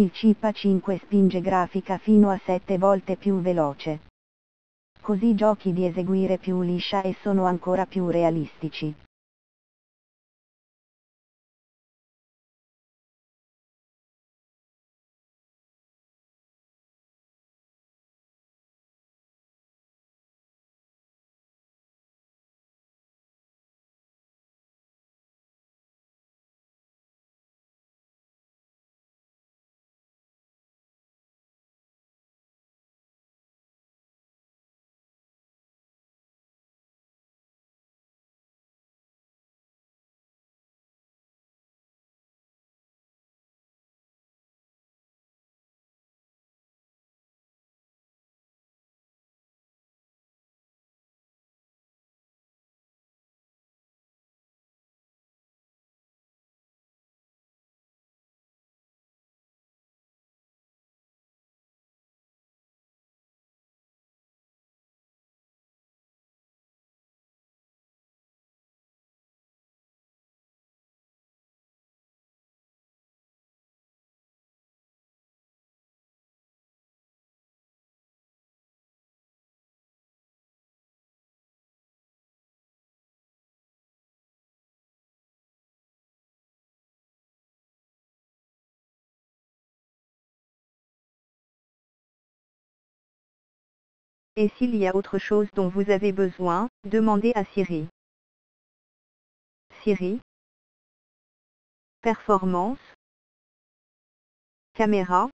Il chip A5 spinge grafica fino a 7 volte più veloce. Così giochi di eseguire più liscia e sono ancora più realistici. Et s'il y a autre chose dont vous avez besoin, demandez à Siri. Siri. Performance. Caméra.